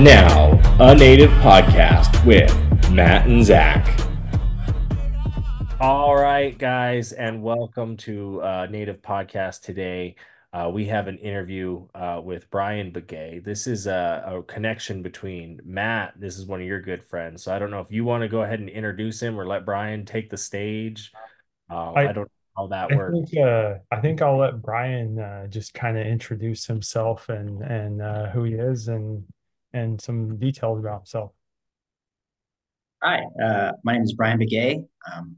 And now, a native podcast with Matt and Zach. All right, guys, and welcome to uh, Native Podcast today. Uh, we have an interview uh, with Bryan Begay. This is a, a, connection between Matt. This is one of your good friends. So I don't know if you want to go ahead and introduce him or let Bryan take the stage. Uh, I, I, don't know how that I works. Think, uh, I think I'll let Bryan uh, just kind of introduce himself and and uh, who he is and and some details about himself. Hi, uh, my name is Bryan Begay. Um,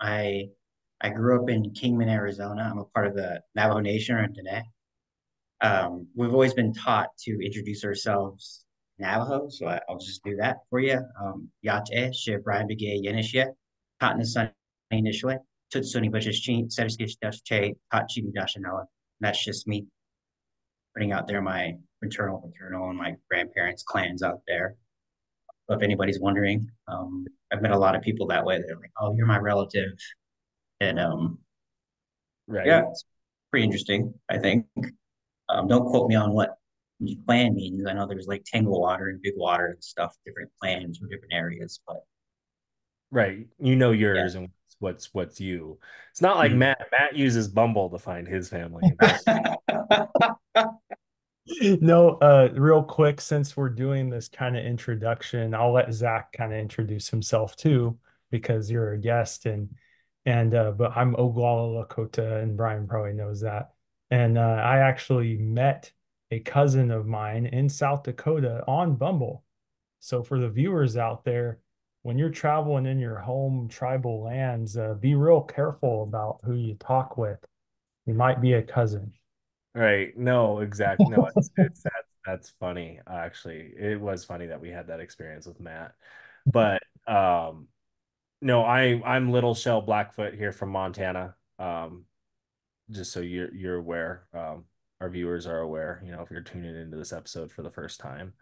I I grew up in Kingman, Arizona. I'm a part of the Navajo Nation or Diné. Um, we've always been taught to introduce ourselves Navajo, so I, will just do that for you. Um, Yache, She Bryan Begay Yenishye, Tatnasan initially, Tutsuni Bashashin, Seviskish Dash Che, Tachibi Dashanella. That's just me putting out there my maternal, paternal, and my grandparents' clans out there. So If anybody's wondering, um, I've met a lot of people that way. They're like, "Oh, you're my relative," and um, right, yeah, it's pretty interesting. I think. Um, don't quote me on what clan means. I know there's like Tanglewater and Big Water and stuff, different clans or different areas, but right, you know yours yeah. and what's what's you. It's not like mm-hmm. Matt. Matt uses Bumble to find his family. no, uh, real quick, since we're doing this kind of introduction, I'll let Zach kind of introduce himself too, because you're a guest and and uh, but I'm Oglala Lakota, and Bryan probably knows that. And uh, I actually met a cousin of mine in South Dakota on Bumble. So for the viewers out there, when you're traveling in your home tribal lands, uh, be real careful about who you talk with. You might be a cousin. Right. No, exactly. No, it's, it's that's that's funny. Actually, it was funny that we had that experience with Matt. But um no, I I'm Little Shell Blackfoot here from Montana. Um just so you're you're aware. Um our viewers are aware, you know, if you're tuning into this episode for the first time.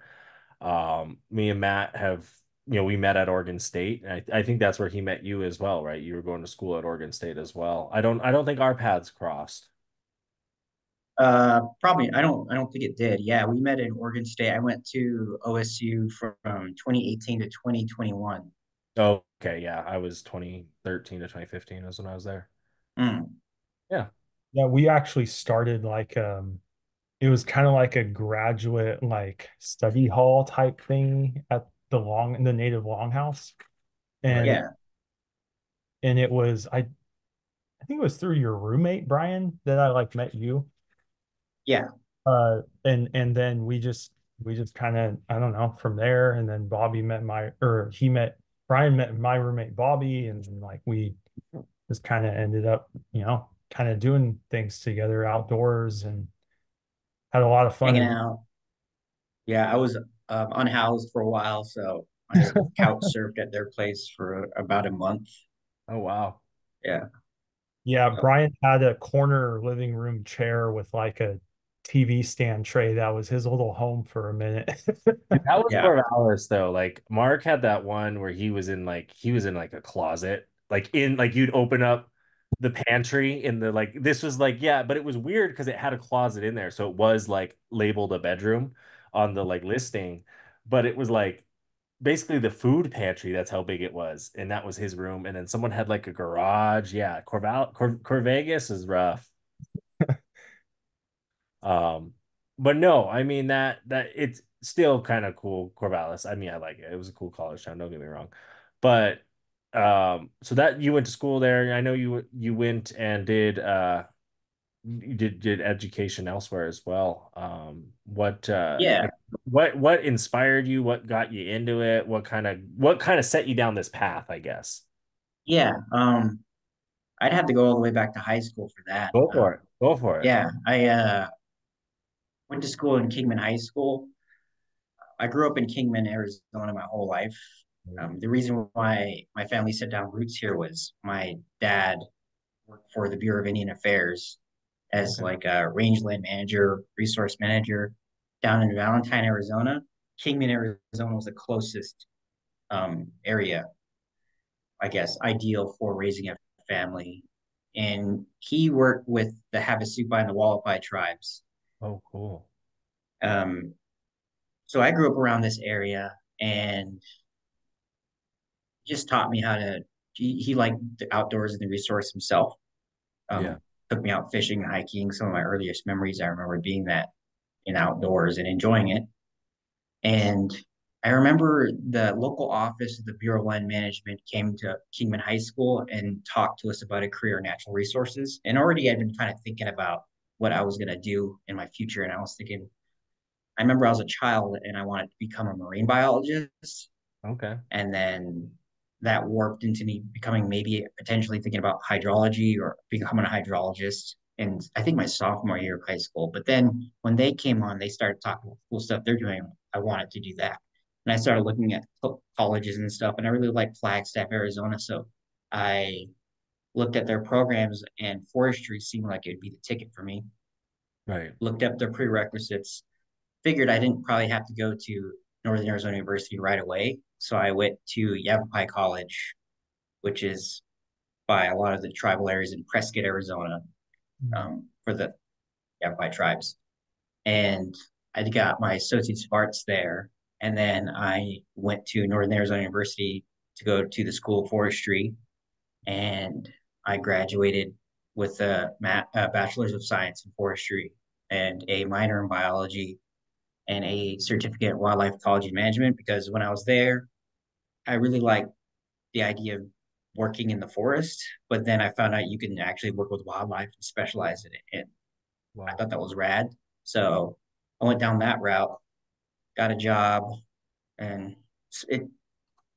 Um me and Matt have you know, we met at Oregon State. I, I think that's where he met you as well, right? You were going to school at Oregon State as well. I don't I don't think our paths crossed. Uh, probably. I don't. I don't think it did. Yeah, we met in Oregon State. I went to OSU from 2018 to 2021. Oh, okay. Yeah, I was 2013 to 2015 was when I was there. Mm. Yeah. Yeah, we actually started like um, it was kind of like a graduate like study hall type thing at the long in the native longhouse, and yeah, and it was I, I think it was through your roommate Bryan that I like met you. Yeah. Uh, and and then we just we just kind of I don't know from there, and then Bobby met my or he met Bryan met my roommate Bobby, and, and like we just kind of ended up you know kind of doing things together outdoors and had a lot of fun. Hanging out. Yeah, I was um, unhoused for a while, so I couch surfed at their place for about a month. Oh wow! Yeah, yeah. Bryan had a corner living room chair with like a TV stand tray. That was his little home for a minute. that was yeah. Corvallis though. Like Mark had that one where he was in like he was in like a closet, like in like you'd open up the pantry in the like this was like yeah, but it was weird because it had a closet in there, so it was like labeled a bedroom on the like listing, but it was like basically the food pantry. That's how big it was, and that was his room. And then someone had like a garage. Yeah, Corval Cor- Corvegas is rough. Um, but no, I mean that that it's still kind of cool. Corvallis. I mean, I like it. It was a cool college town. Don't get me wrong. But um, so that you went to school there. I know you you went and did uh you did did education elsewhere as well. Um, what uh yeah what what inspired you? What got you into it? What kind of what kind of set you down this path? I guess. Yeah. Um, I'd have to go all the way back to high school for that. Go for it. Go for it. Yeah, I uh went to school in Kingman High School. I grew up in Kingman, Arizona my whole life. Um, the reason why my family set down roots here was my dad worked for the Bureau of Indian Affairs as okay. like a rangeland manager, resource manager down in Valentine, Arizona. Kingman, Arizona was the closest um, area, I guess, ideal for raising a family. And he worked with the Havasupai and the Hualapai tribes Oh, cool. Um, so I grew up around this area and just taught me how to. He, he liked the outdoors and the resource himself. Um, Yeah. took me out fishing, hiking. Some of my earliest memories, I remember being that in outdoors and enjoying it. And I remember the local office of the Bureau of Land Management came to Kingman High School and talked to us about a career in natural resources. And already I'd been kind of thinking about what I was going to do in my future. And I was thinking, I remember I was a child and I wanted to become a marine biologist. Okay. And then that warped into me becoming maybe potentially thinking about hydrology or becoming a hydrologist. And I think my sophomore year of high school. But then when they came on, they started talking about cool stuff they're doing. I wanted to do that. And I started looking at colleges and stuff. And I really like Flagstaff, Arizona. So I looked at their programs and forestry seemed like it would be the ticket for me. Right. Looked up their prerequisites, figured I didn't probably have to go to Northern Arizona University right away. So I went to Yavapai College, which is by a lot of the tribal areas in Prescott, Arizona, um, for the Yavapai tribes. And I got my Associates of Arts there. And then I went to Northern Arizona University to go to the School of Forestry. And I graduated with a, a Bachelor's of Science in Forestry and a minor in biology and a certificate in wildlife ecology management because when I was there, I really liked the idea of working in the forest, but then I found out you can actually work with wildlife and specialize in it. And wow. I thought that was rad. So I went down that route, got a job, and it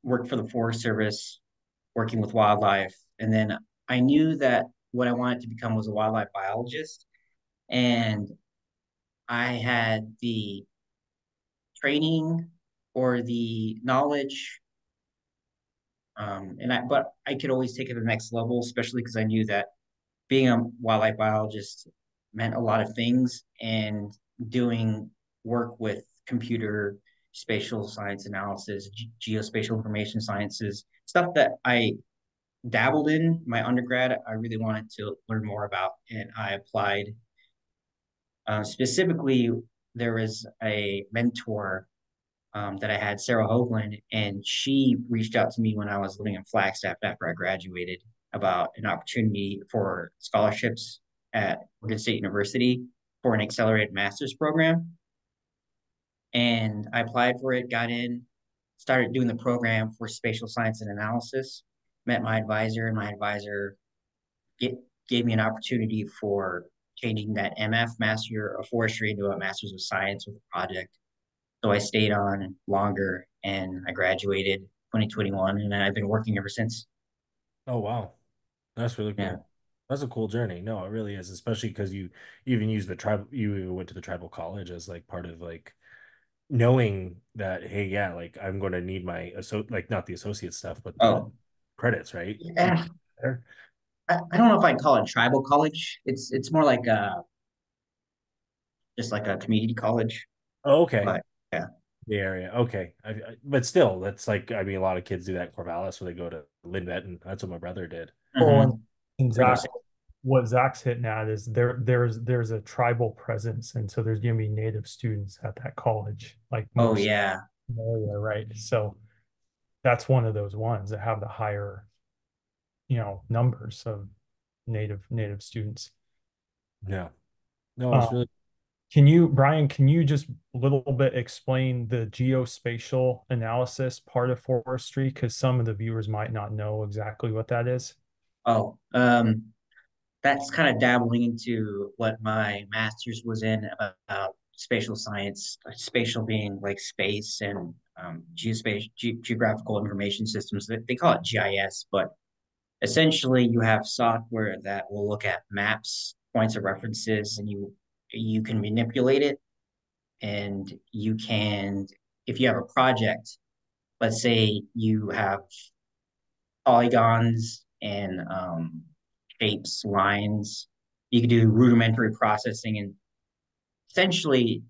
worked for the Forest Service, working with wildlife. And then I knew that what I wanted to become was a wildlife biologist. And I had the training or the knowledge um, and I, but I could always take it to the next level, especially because I knew that being a wildlife biologist meant a lot of things and doing work with computer spatial science analysis, geospatial information sciences, stuff that I dabbled in my undergrad. I really wanted to learn more about, and I applied. Uh, specifically, there was a mentor um, that I had, Sarah Hoagland, and she reached out to me when I was living in Flagstaff after I graduated about an opportunity for scholarships at Oregon State University for an accelerated master's program. And I applied for it, got in, started doing the program for spatial science and analysis, met my advisor, and my advisor get, gave me an opportunity for changing that MF Master of Forestry into a Master's of Science with a project so I stayed on longer and I graduated 2021 and I've been working ever since. Oh wow. That's really cool. Yeah. That's a cool journey. No, it really is, especially because you, even use the tribal. you went to the tribal college as like part of like knowing that hey yeah like i'm going to need my so like not the associate stuff but oh. Credits right yeah I, I don't know if i'd call it tribal college it's it's more like a just like a community college oh, okay but yeah. The area. Okay. I, I, but still, that's like, I mean, a lot of kids do that in Corvallis where they go to Linn-Benton, and that's what my brother did. Mm-hmm. and Zach, what Zach's hitting at is there there's there's a tribal presence, and so there's gonna be native students at that college. Like oh yeah, area, right? So that's one of those ones that have the higher, you know, numbers of native native students. Yeah. No, it's um, really can you, Bryan, can you just a little bit explain the geospatial analysis part of forestry? Because some of the viewers might not know exactly what that is. Oh, um, that's kind of dabbling into what my master's was in about spatial science, spatial being like space and um, geospatial, ge- geographical information systems. They call it GIS, but essentially you have software that will look at maps, points of references, and you you can manipulate it and you can if you have a project let's say you have polygons and um, shapes lines you can do rudimentary processing and essentially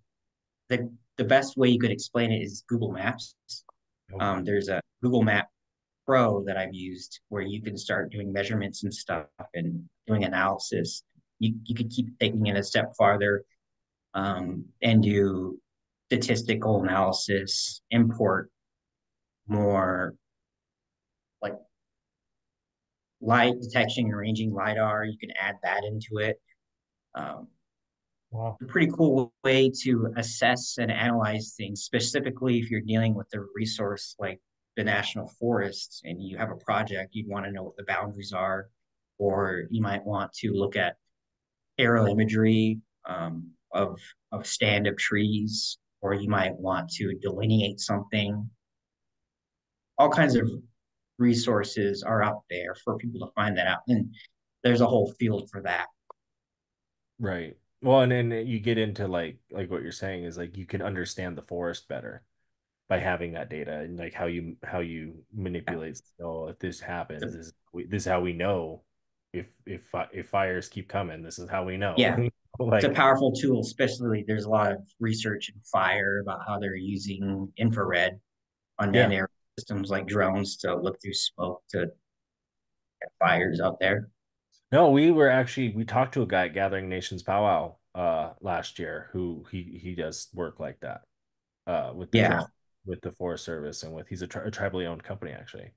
the the best way you could explain it is google maps okay. um, there's a google map pro that i've used where you can start doing measurements and stuff and doing analysis you, you could keep taking it a step farther um, and do statistical analysis, import more like light detection and ranging lidar. You can add that into it. Um, Wow. a pretty cool way to assess and analyze things, specifically if you're dealing with a resource like the national forests and you have a project, you'd want to know what the boundaries are, or you might want to look at aerial imagery um, of of stand of trees, or you might want to delineate something. All kinds of resources are out there for people to find that out, and there's a whole field for that. Right. Well, and then you get into like like what you're saying is like you can understand the forest better by having that data and like how you how you manipulate. So if this happens, this is this is how we know if if if fires keep coming. This is how we know. Yeah. like it's a powerful tool, especially there's a lot of research in fire about how they're using infrared on Yeah. air systems like drones to look through smoke to get fires out there. No, we were actually we talked to a guy at Gathering Nations powwow uh last year who he he does work like that uh with the Yeah. with the Forest Service and with he's a, tri- a tribally owned company actually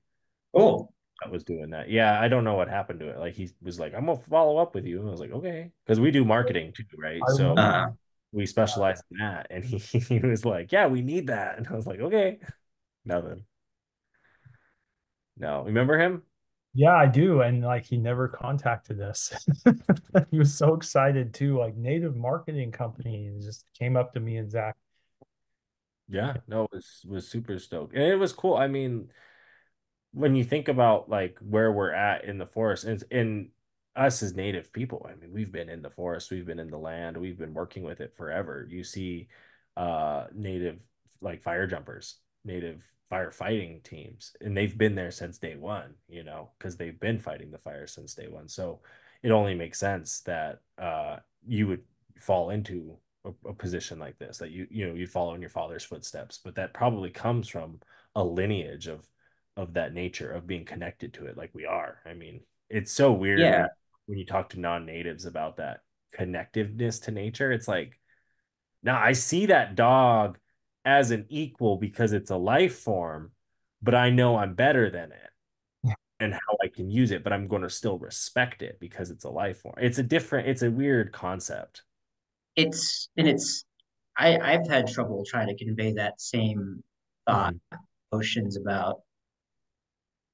Oh, that was doing that. Yeah, I don't know what happened to it. Like he was like, I'm gonna follow up with you. And I was like, okay, because we do marketing too, right? I So remember- uh, we specialize in that. And he, he was like, yeah, we need that. And I was like, okay, nothing. No, remember him? Yeah, I do. And like he never contacted us. He was so excited too, like native marketing company, just came up to me and Zach. Yeah, no, it was was super stoked. And it was cool. I mean, when you think about like where we're at in the forest and in us as native people, I mean, we've been in the forest, we've been in the land, we've been working with it forever. You see uh native like fire jumpers, native firefighting teams, and they've been there since day one, you know, because they've been fighting the fire since day one. So it only makes sense that uh you would fall into a, a position like this, that you you know you follow in your father's footsteps, but that probably comes from a lineage of of that nature of being connected to it like we are. I mean, it's so weird Yeah. when, you talk to non-natives about that connectiveness to nature. It's like, now I see that dog as an equal because it's a life form, but I know I'm better than it Yeah. and how I can use it, but I'm going to still respect it because it's a life form. It's a different, it's a weird concept. it's and it's I I've had trouble trying to convey that same thought mm. notions about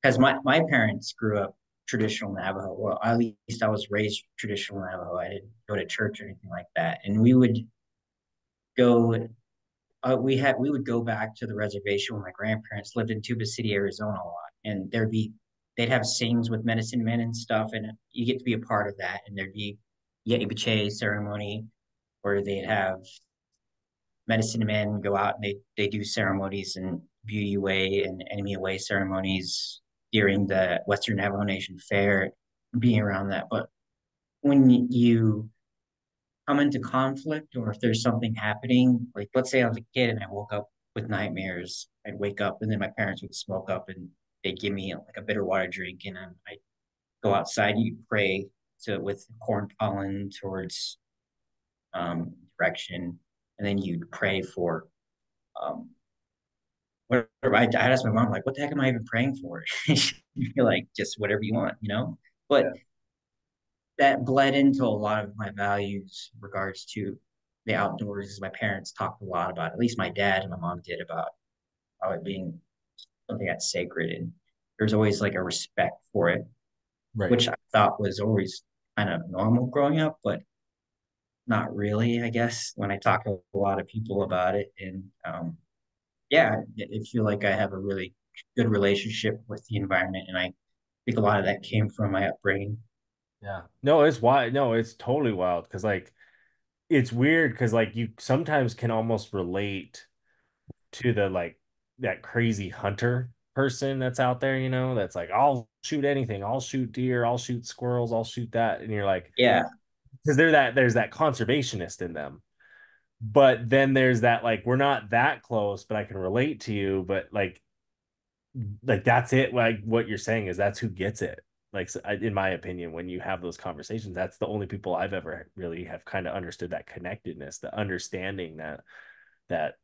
because my my parents grew up traditional Navajo. Well, at least I was raised traditional Navajo. I didn't go to church or anything like that, and we would go. Uh, we had we would go back to the reservation where my grandparents lived in Tuba City, Arizona, a lot, and there'd be they'd have sings with medicine men and stuff, and you get to be a part of that. And there'd be Yeti Bache ceremony where they'd have medicine men go out and they they do ceremonies and beauty way and enemy away ceremonies during the Western Navajo Nation Fair, being around that. But when you come into conflict or if there's something happening, like let's say I was a kid and I woke up with nightmares, I'd wake up and then my parents would smoke up and they'd give me like a bitter water drink and I go outside, you pray to with corn pollen towards um, direction, and then you'd pray for um, whatever. I, I'd ask my mom like, "What the heck am I even praying for?" You're like, "Just whatever you want," you know. But Yeah. That bled into a lot of my values in regards to the outdoors. My parents talked a lot about, at least my dad and my mom did about how it being something that's sacred, and there's always like a respect for it Right. which I thought was always kind of normal growing up, but not really, I guess, when I talk to a lot of people about it. And um, yeah, I I feel like I have a really good relationship with the environment. And I think a lot of that came from my upbringing. Yeah. No, it's wild. No, it's totally wild because like it's weird because like you sometimes can almost relate to the like that crazy hunter person that's out there, you know, that's like, I'll shoot anything, I'll shoot deer, I'll shoot squirrels, I'll shoot that. And you're like, Yeah, because they're that there's that conservationist in them. But then there's that like we're not that close, but I can relate to you, but like like that's it. Like what you're saying is that's who gets it. Like in my opinion, when you have those conversations, that's the only people I've ever really have kind of understood that connectedness, the understanding that that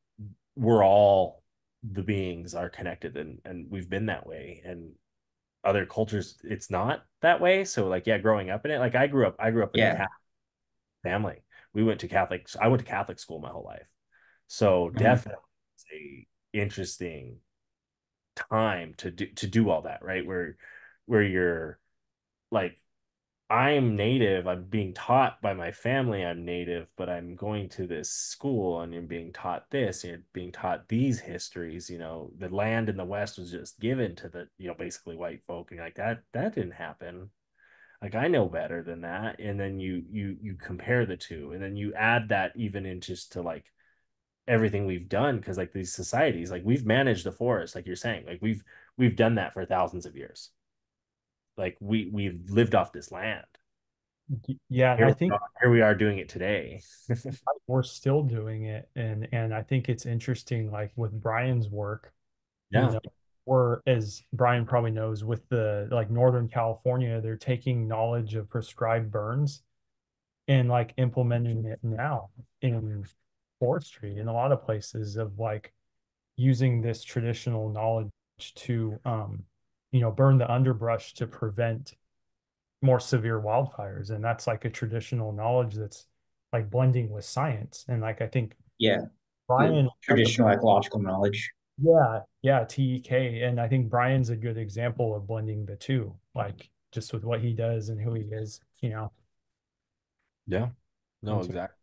we're all the beings are connected and and we've been that way. And other cultures it's not that way. So like yeah growing up in it like i grew up i grew up in Yeah. a Catholic family. We went to catholic i went to catholic school my whole life. So Mhm. definitely it's a interesting time to do to do all that right? Where where you're like I'm native. I'm being taught by my family I'm native, but I'm going to this school and I'm being taught this, you're being taught these histories. You know, the land in the West was just given to the, you know, basically white folk. And like that that didn't happen. Like I know better than that. And then you you you compare the two, and then you add that even in just to like everything we've done, because like these societies, like we've managed the forest, like you're saying, like we've we've done that for thousands of years. Like we we've lived off this land. Yeah, Here, I think are- here we are doing it today. we're still doing it, and and I think it's interesting, like with Bryan's work, you Yeah. know, or as Bryan probably knows, with the like Northern California, they're taking knowledge of prescribed burns and like implementing it now in forestry in a lot of places of like using this traditional knowledge to um you know burn the underbrush to prevent more severe wildfires and that's like a traditional knowledge that's like blending with science and like I think Yeah. the Brian traditional ecological knowledge. yeah, yeah, TEK. And I think Bryan's a good example of blending the two, like just with what he does and who he is, you know. Yeah. No, exactly.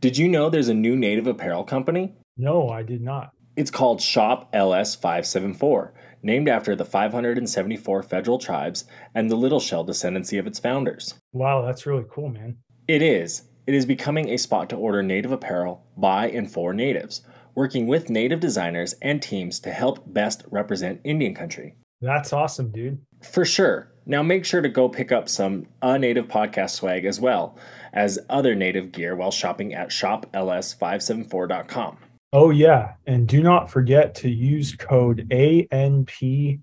Did you know there's a new native apparel company? No, I did not. It's called Shop LS 574, named after the 574 federal tribes and the Little Shell descendancy of its founders. Wow, that's really cool, man. It is. It is becoming a spot to order native apparel by and for natives, working with native designers and teams to help best represent Indian country. That's awesome, dude. For sure. Now make sure to go pick up some a native podcast swag as well as other native gear while shopping at shopls574.com. Oh yeah, and do not forget to use code ANP10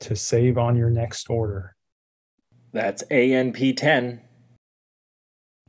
to save on your next order. That's ANP10.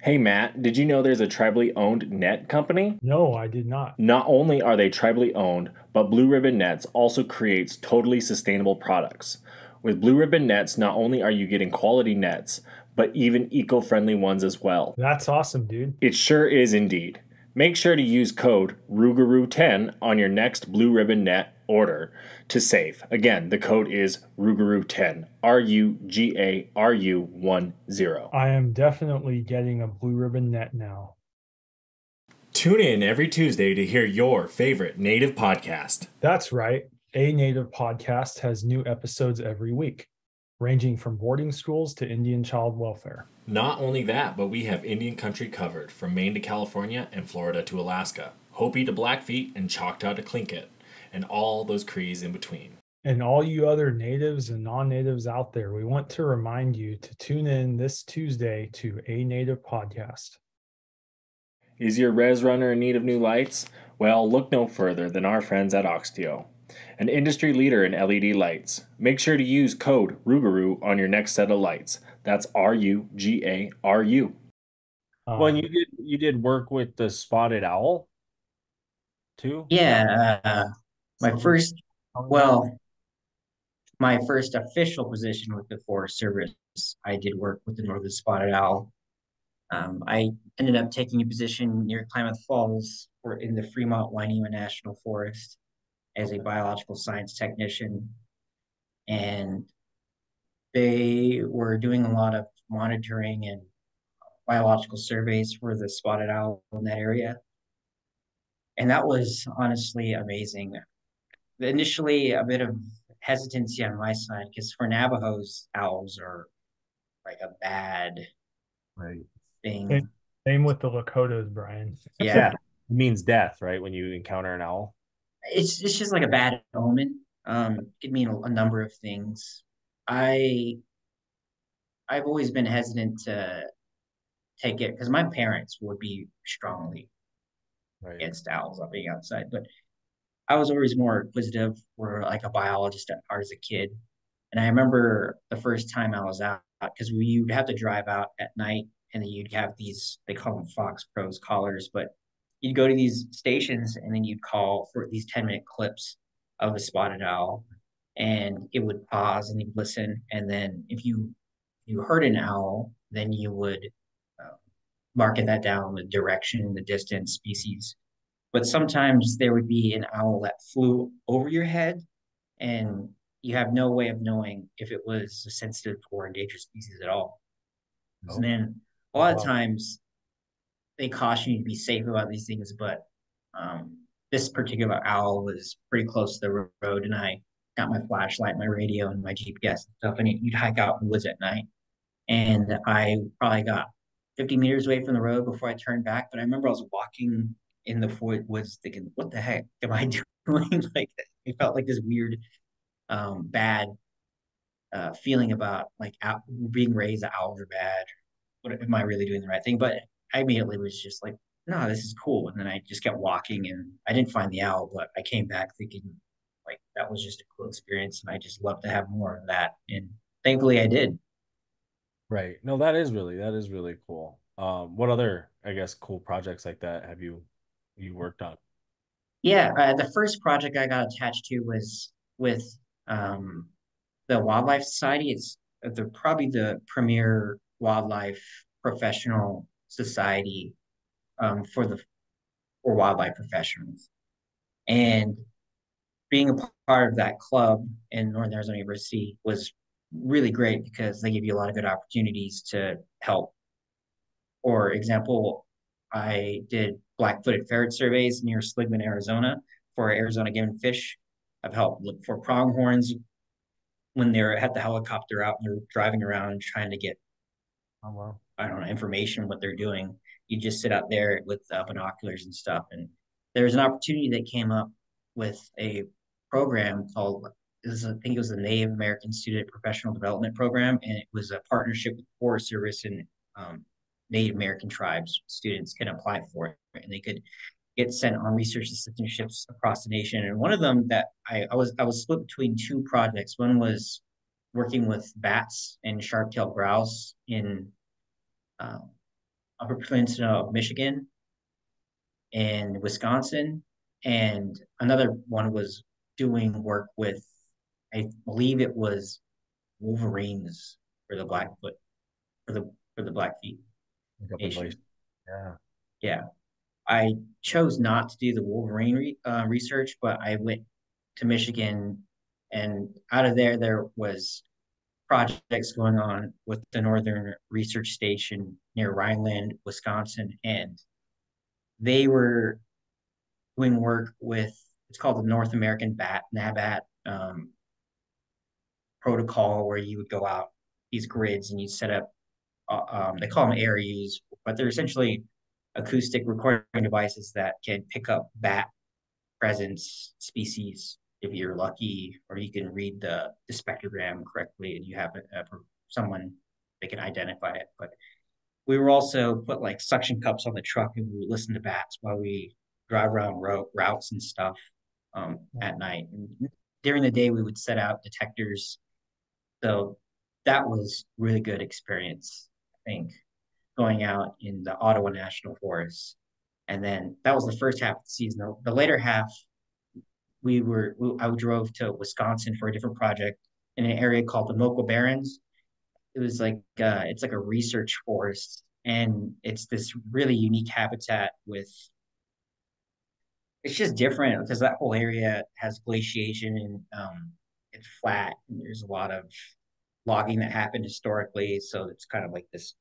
Hey Matt, did you know there's a tribally owned net company? No, I did not. Not only are they tribally owned, but Blue Ribbon Nets also creates totally sustainable products. With Blue Ribbon Nets, not only are you getting quality nets, but even eco friendly ones as well. That's awesome, dude. It sure is indeed. Make sure to use code RUGARU10 on your next Blue Ribbon Net order to save. Again, the code is RUGARU10. R U G A R U 1 0. I am definitely getting a blue ribbon net now. Tune in every Tuesday to hear your favorite native podcast. That's right. A Native podcast has new episodes every week, ranging from boarding schools to Indian child welfare. Not only that, but we have Indian country covered from Maine to California and Florida to Alaska, Hopi to Blackfeet and Choctaw to Tlingit, and all those Crees in between. And all you other natives and non natives out there, we want to remind you to tune in this Tuesday to A Native podcast. Is your res runner in need of new lights? Well, look no further than our friends at Oxteo, an industry leader in LED lights. Make sure to use code RUGARU on your next set of lights. That's R U G A R U. Well, Um, you did you did work with the spotted owl too? Yeah. Uh, my So- first, well, my first official position with the Forest Service, I did work with the Northern Spotted Owl. Um, I ended up taking a position near Klamath Falls or in the Fremont-Winema National Forest as a biological science technician. And they were doing a lot of monitoring and biological surveys for the spotted owl in that area. And that was honestly amazing. Initially, a bit of hesitancy on my side because for Navajos, owls are like a bad Right. thing. Okay. same with the Lakotas, Bryan. Yeah, It means death, right? When you encounter an owl. It's it's just like a bad omen. Um, it could mean a, a number of things. I I've always been hesitant to take it because my parents would be strongly Right. against owls up being outside, but I was always more inquisitive or like a biologist at heart as a kid. And I remember the first time I was out because we would have to drive out at night and then you'd have these they call them fox pros callers, but you'd go to these stations and then you'd call for these 10 minute clips of a spotted owl and it would pause and you'd listen and then if you you heard an owl then you would uh, market that down the direction the distance species but sometimes there would be an owl that flew over your head and you have no way of knowing if it was a sensitive or endangered species at all oh. and then a lot wow. of times they caution you to be safe about these things, but um, this particular owl was pretty close to the road, and I got my flashlight, my radio, and my GPS stuff, and you'd hike out in the woods at night. And I probably got 50 meters away from the road before I turned back. But I remember I was walking in the woods thinking, what the heck am I doing? like, it felt like this weird, um, bad uh, feeling about like being raised owls are bad. What am I really doing the right thing? But I immediately was just like, no, this is cool. And then I just kept walking and I didn't find the owl, but I came back thinking like that was just a cool experience. And I just love to have more of that. And thankfully I did. Right. No, that is really, that is really cool. Um, what other, I guess, cool projects like that have you, you worked on? Yeah. Uh, the first project I got attached to was with, um, the Wildlife Society. It's the probably the premier wildlife professional society um, for the for wildlife professionals, and being a part of that club in Northern Arizona University was really great because they give you a lot of good opportunities to help. For example, I did black-footed ferret surveys near Seligman, Arizona for Arizona Game Fish. I've helped look for pronghorns when they're at the helicopter out and they're driving around trying to get oh, wow. I don't know, information what they're doing. You just sit out there with uh, binoculars and stuff. And there's an opportunity that came up with a program called, is, I think it was the Native American Student Professional Development Program, and it was a partnership with Forest Service and um, Native American tribes. Students can apply for it, and they could get sent on research assistantships across the nation. And one of them that I, I was I was split between two projects. One was working with bats and sharp-tailed grouse in uh, Upper Peninsula of Michigan and Wisconsin. And another one was doing work with, I believe it was Wolverines for the Blackfoot, for the for the Blackfeet Nation. Yeah. Yeah. I chose not to do the Wolverine re, uh, research, but I went to Michigan, and out of there, there was projects going on with the Northern Research Station near Rhinelander, Wisconsin, and they were doing work with it's called the North American Bat NABAT um, protocol, where you would go out these grids and you set up. Uh, um, they call them ARUs, but they're essentially acoustic recording devices that can pick up bat presence species if you're lucky, or you can read the, the spectrogram correctly and you have a, a, someone they can identify it. But we were also put like suction cups on the truck and we would listen to bats while we drive around ro- routes and stuff um, at night. And during the day, we would set out detectors. So that was really good experience, I think, going out in the Ottawa National Forest. And then that was the first half of the season. The later half we were I drove to Wisconsin for a different project in an area called the Moquah Barrens. It was like uh, it's like a research forest, and it's this really unique habitat with. It's just different because that whole area has glaciation and um, it's flat. And there's a lot of logging that happened historically, so it's kind of like this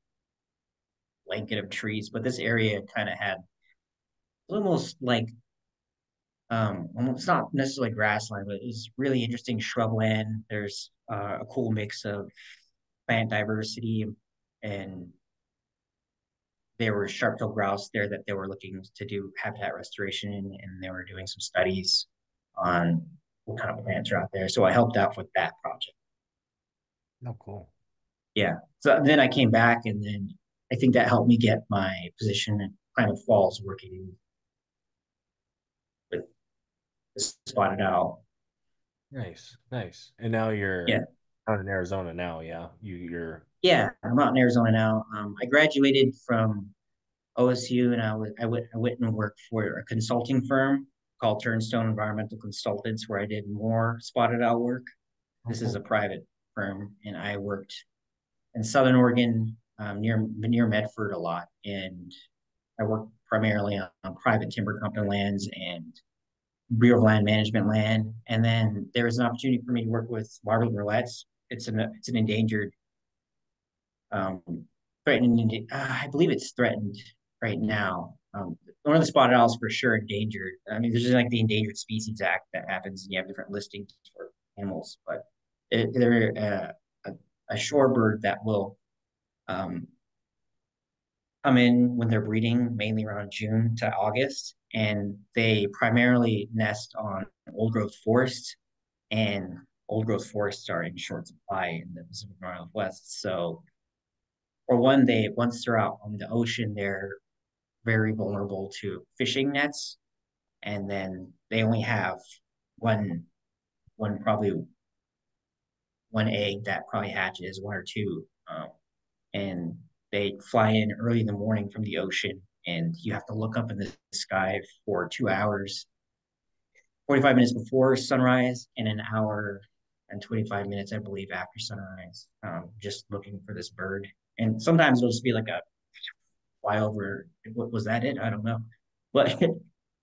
blanket of trees. But this area kind of had almost like um, it's not necessarily grassland, but it's really interesting shrubland. There's uh, a cool mix of plant diversity, and there were sharp-tailed grouse there that they were looking to do habitat restoration, and they were doing some studies on what kind of plants are out there. So I helped out with that project. Oh, cool. Yeah. So then I came back, and then I think that helped me get my position at Klamath Falls working spotted owl. Nice, nice. And now you're yeah out in Arizona now. Yeah, you you're yeah. I'm out in Arizona now. Um, I graduated from OSU, and I, was, I, went, I went and worked for a consulting firm called Turnstone Environmental Consultants, where I did more spotted owl work. This is a private firm, and I worked in Southern Oregon um, near near Medford a lot, and I worked primarily on, on private timber company lands and Bureau of Land Management land. And then there was an opportunity for me to work with marbled murrelets. It's an it's an endangered, um, threatened. Uh, I believe it's threatened right now. Um, one of the spotted owls for sure endangered. I mean, there's like the Endangered Species Act that happens, and you have different listings for animals, but it, they're uh, a, a shorebird that will um, come in when they're breeding, mainly around June to August, and they primarily nest on old growth forests, and old growth forests are in short supply in the Pacific Northwest. So, for one, they once they're out on the ocean, they're very vulnerable to fishing nets, and then they only have one, one probably one egg that probably hatches, one or two, um, and they fly in early in the morning from the ocean, and you have to look up in the sky for two hours, 45 minutes before sunrise, and an hour and 25 minutes, I believe, after sunrise, um, just looking for this bird. And sometimes it'll just be like a fly over. What was that? It? I don't know. But a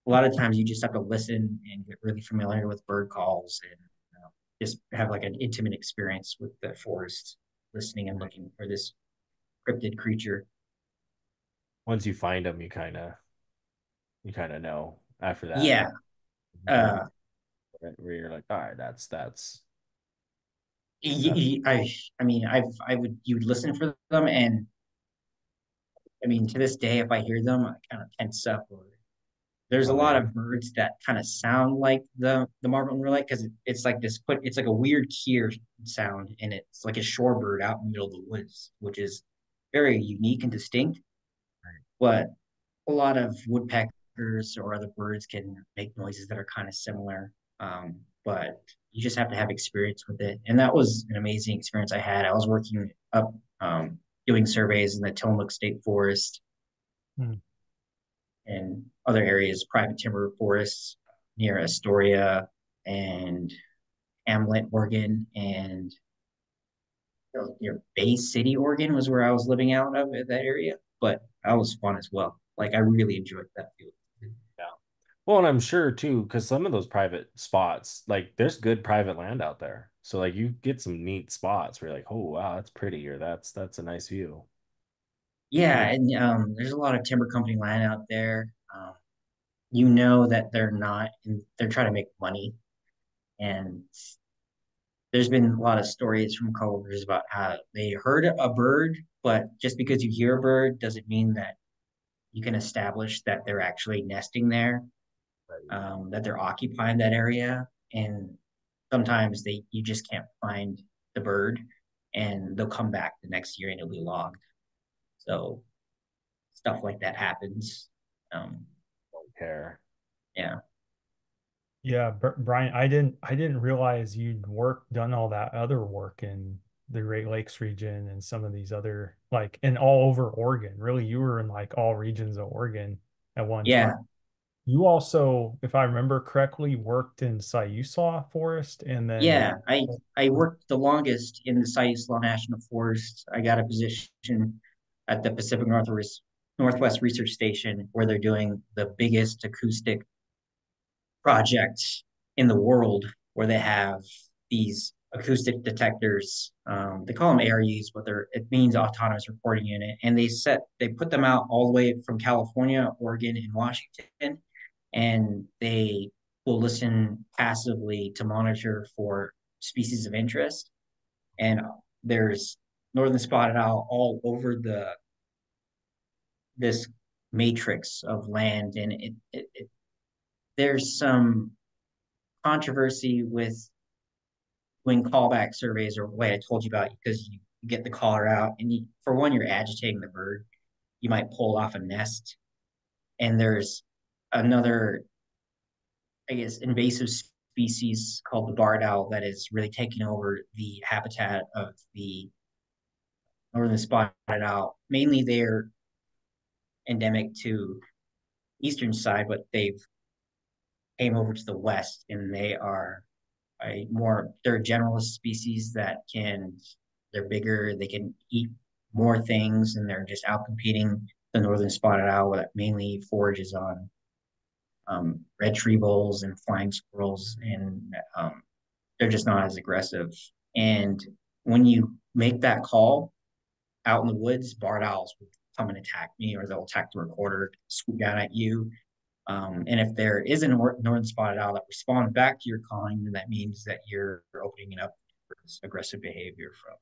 lot of times you just have to listen and get really familiar with bird calls and you know, just have like an intimate experience with the forest, listening and looking for this cryptid creature. Once you find them, you kind of you kind of know after that. Yeah. Uh, where you're like, all right, that's that's. I I mean I've I would you would listen for them and I mean to this day if I hear them I kind of tense up or there's a lot of birds that kind of sound like the the marbled murrelet because it, it's like this put it's like a weird keer sound and it's like a shorebird out in the middle of the woods which is very unique and distinct. But a lot of woodpeckers or other birds can make noises that are kind of similar. Um, but you just have to have experience with it. And that was an amazing experience I had. I was working up um, doing surveys in the Tillamook State Forest hmm. and other areas, private timber forests near Astoria and Hamlet, Oregon, and near Bay City, Oregon was where I was living out of that area, but that was fun as well. Like I really enjoyed that field. Yeah. Well, and I'm sure too, because some of those private spots, like there's good private land out there. So like you get some neat spots where you're like, oh wow, that's pretty, or that's that's a nice view. Yeah, and um, there's a lot of timber company land out there. Um, you know that they're not, they're trying to make money, and there's been a lot of stories from coworkers about how they heard a bird, but just because you hear a bird doesn't mean that you can establish that they're actually nesting there, um, that they're occupying that area. And sometimes they you just can't find the bird, and they'll come back the next year and it'll be logged. So stuff like that happens. Um, Don't care. Yeah. Yeah, Bryan, I didn't I didn't realize you'd work done all that other work in the Great Lakes region and some of these other like and all over Oregon. Really, you were in like all regions of Oregon at one yeah. time. You also, if I remember correctly, worked in Siuslaw Forest and then Yeah, I I worked the longest in the Siuslaw National Forest. I got a position at the Pacific Northwest Northwest Research Station where they're doing the biggest acoustic project in the world where they have these acoustic detectors. Um, they call them ARUs, but they're it means autonomous recording unit. And they set they put them out all the way from California, Oregon, and Washington, and they will listen passively to monitor for species of interest. And there's northern spotted owl all over the this matrix of land, and it, it, it there's some controversy with when callback surveys or what I told you about because you get the caller out and you, for one you're agitating the bird. You might pull off a nest. And there's another I guess invasive species called the barred owl that is really taking over the habitat of the northern spotted owl. Mainly they're endemic to eastern side, but they've came over to the west and they are a more they're generalist species that can they're bigger, they can eat more things, and they're just out competing the northern spotted owl that mainly forages on um, red tree voles and flying squirrels, and um, they're just not as aggressive. And when you make that call out in the woods, barred owls will come and attack me, or they'll attack the recorder, swoop down at you. Um, and if there is a northern spotted owl that responds back to your calling, then that means that you're opening it up for aggressive behavior from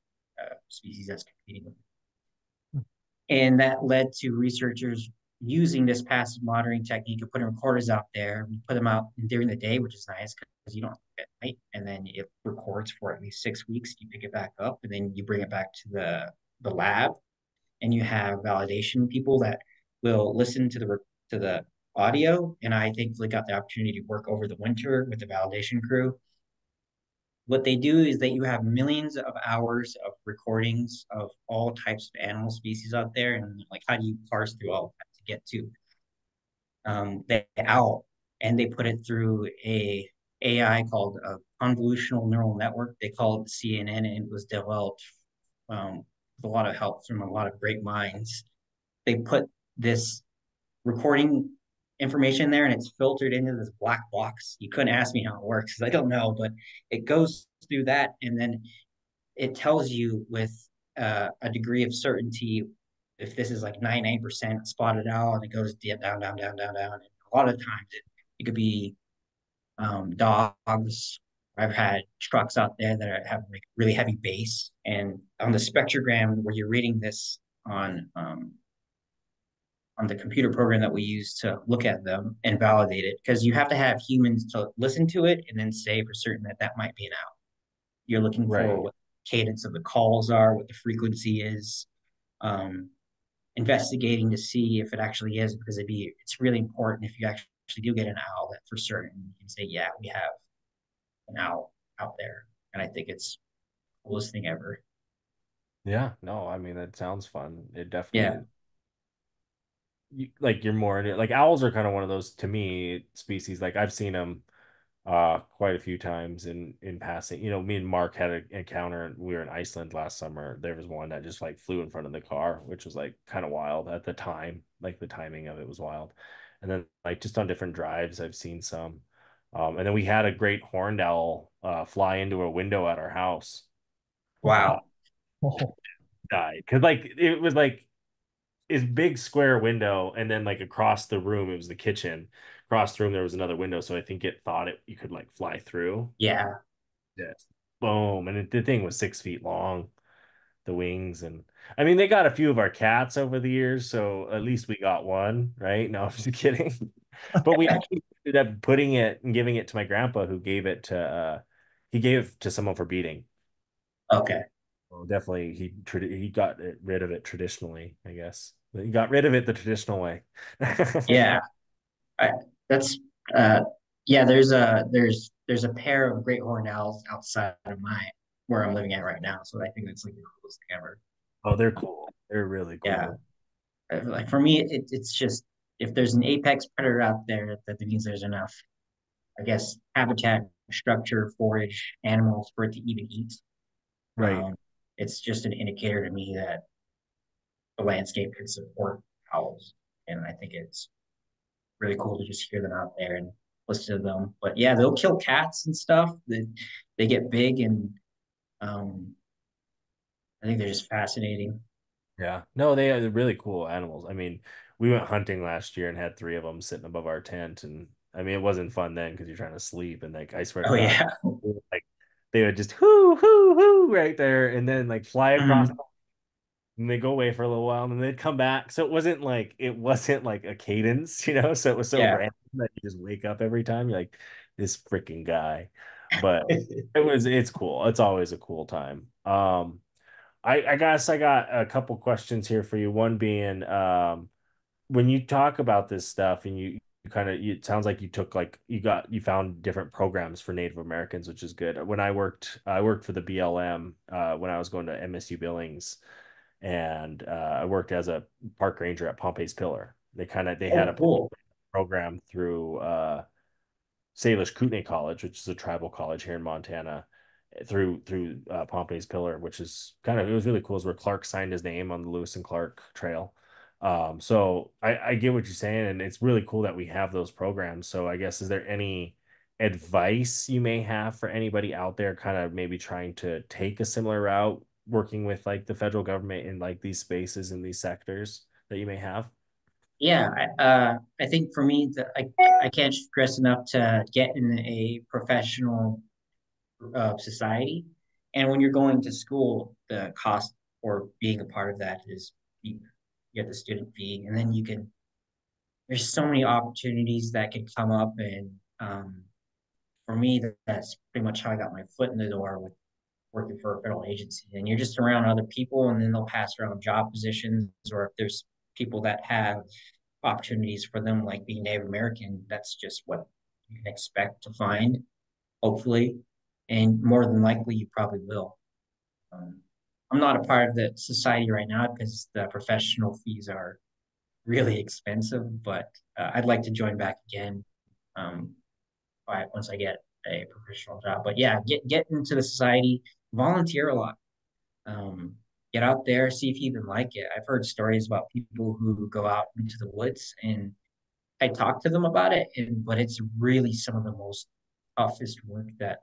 uh, species that's competing with. It. And that led to researchers using this passive monitoring technique of putting recorders out there. Put them out during the day, which is nice because you don't at night, and then it records for at least six weeks. You pick it back up, and then you bring it back to the the lab, and you have validation people that will listen to the to the audio. And I thankfully got the opportunity to work over the winter with the validation crew. What they do is that you have millions of hours of recordings of all types of animal species out there, and like how do you parse through all that to get to um, the owl? And they put it through a AI called a convolutional neural network. They call it CNN, and it was developed um, with a lot of help from a lot of great minds. They put this recording information there and it's filtered into this black box. You couldn't ask me how it works because I don't know, but it goes through that and then it tells you with uh, a degree of certainty if this is like 99% spotted owl and it goes down, down, down, down, down. And a lot of times it, it could be um, dogs. I've had trucks out there that have like really heavy bass. And on the spectrogram where you're reading this on um, on the computer program that we use to look at them and validate it because you have to have humans to listen to it and then say for certain that that might be an out. You're looking right. for what cadence of the calls are, what the frequency is, um, investigating to see if it actually is because it'd be it's really important if you actually do get an owl that for certain you can say yeah we have an owl out there and I think it's coolest thing ever. Yeah, no, I mean it sounds fun. It definitely yeah you, like you're more like owls are kind of one of those to me species. Like I've seen them uh quite a few times in in passing. You know, me and Mark had an encounter. We were in Iceland last summer. There was one that just like flew in front of the car, which was like kind of wild at the time. Like the timing of it was wild. And then like just on different drives, I've seen some. Um, and then we had a great horned owl uh, fly into a window at our house. Wow. Uh, died because like it was like is big square window, and then like across the room, it was the kitchen. Across the room, there was another window, so I think it thought it you could like fly through. Yeah. Yes. Boom, and it, the thing was six feet long, the wings, and I mean they got a few of our cats over the years, so at least we got one, right? No, I'm just kidding. but we actually ended up putting it and giving it to my grandpa, who gave it to uh, he gave to someone for beating. Okay. Well, definitely he he got rid of it traditionally, I guess. You got rid of it the traditional way. yeah, I, that's uh, yeah. There's a there's there's a pair of great horned owls outside of my where I'm living at right now. So I think that's like the coolest thing ever. Oh, they're cool. They're really cool. Yeah. Like for me, it, it's just if there's an apex predator out there, that means there's enough, I guess, habitat, structure, forage, animals for it to even eat. Right. Um, it's just an indicator to me that the landscape can support owls. And I think it's really cool to just hear them out there and listen to them. But yeah, they'll kill cats and stuff. They, they get big and um, I think they're just fascinating. Yeah. No, they are really cool animals. I mean, we went hunting last year and had three of them sitting above our tent. And I mean, it wasn't fun then because you're trying to sleep. And like, I swear, oh, God, yeah. like they would just whoo, whoo, whoo right there and then like fly across mm-hmm and they go away for a little while and then they'd come back. So it wasn't like it wasn't like a cadence, you know. So it was so yeah. random that you just wake up every time. You're like, this freaking guy. But it was it's cool. It's always a cool time. Um I, I guess I got a couple questions here for you. One being um when you talk about this stuff and you, you kind of it sounds like you took like you got you found different programs for Native Americans, which is good. When I worked I worked for the BLM uh when I was going to MSU Billings and uh, I worked as a park ranger at Pompey's Pillar. They kind of they Oh, had a cool. program through uh, Salish Kootenai College, which is a tribal college here in Montana, through through uh, Pompey's Pillar, which is kind of it was really cool. Is where Clark signed his name on the Lewis and Clark Trail. Um, so I, I get what you're saying, and it's really cool that we have those programs. So I guess is there any advice you may have for anybody out there, kind of maybe trying to take a similar route, working with like the federal government in like these spaces in these sectors that you may have? Yeah, I, uh, I think for me, the, I, I can't stress enough to get in a professional uh, society. And when you're going to school, the cost for being a part of that is you get the student fee, and then you can. There's so many opportunities that can come up, and um, for me, that's pretty much how I got my foot in the door with working for a federal agency. And you're just around other people, and then they'll pass around job positions, or if there's people that have opportunities for them, like being Native American, that's just what you can expect to find, hopefully. And more than likely, you probably will. Um, I'm not a part of the society right now because the professional fees are really expensive, but uh, I'd like to join back again um, once I get a professional job. But yeah, get get into the society, volunteer a lot. Um, get out there, see if you even like it. I've heard stories about people who go out into the woods and I talk to them about it, and but it's really some of the most toughest work that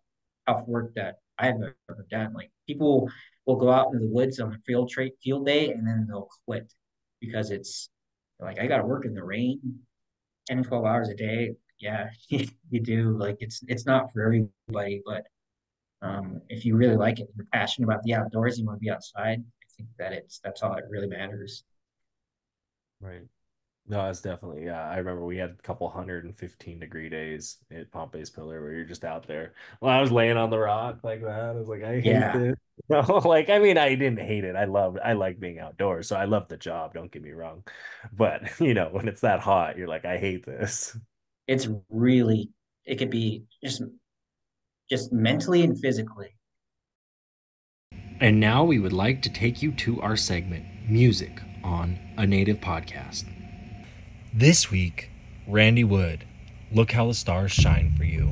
tough work that I've ever done. Like people will go out into the woods on a field trade field day and then they'll quit because it's like I got to work in the rain 10, 12 hours a day. Yeah, you do. Like it's it's not for everybody, but um, if you really like it, you're passionate about the outdoors, you want to be outside. I think that it's that's all that really matters. Right. No, that's definitely, yeah. I remember we had a couple hundred and fifteen degree days at Pompey's Pillar where you're just out there. Well, I was laying on the rock like that. I was like, I hate Yeah, this. No, like, I mean, I didn't hate it. I loved, I like being outdoors. So I love the job. Don't get me wrong. But, you know, when it's that hot, you're like, I hate this. it's really it could be just just mentally and physically. And now we would like to take you to our segment, Music on a Native Podcast. This week, Randy Wood, Look How the Stars Shine for You.